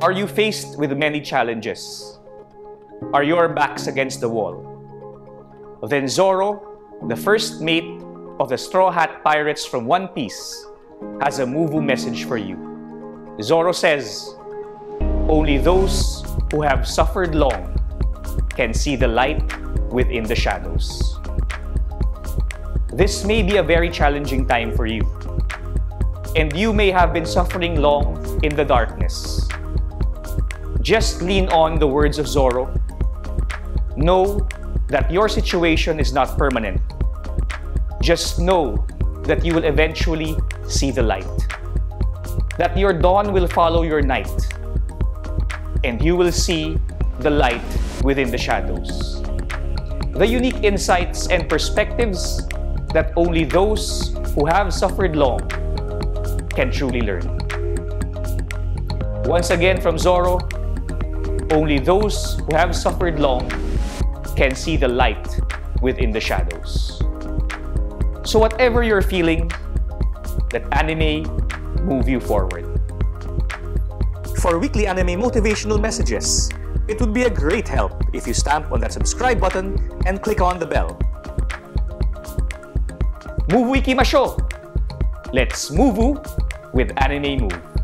Are you faced with many challenges? Are your backs against the wall? Then Zoro, the first mate of the Straw Hat Pirates from One Piece, has a Moovoo message for you. Zoro says, Only those who have suffered long can see the light within the shadows. This may be a very challenging time for you, and you may have been suffering long in the darkness. Just lean on the words of Zoro. Know that your situation is not permanent. Just know that you will eventually see the light. That your dawn will follow your night. And you will see the light within the shadows. The unique insights and perspectives that only those who have suffered long can truly learn. Once again from Zoro, only those who have suffered long can see the light within the shadows. So whatever you're feeling, let anime move you forward. For weekly anime motivational messages, it would be a great help if you stamp on that subscribe button and click on the bell. Move Wiki Masho! Let's move with Anime Move.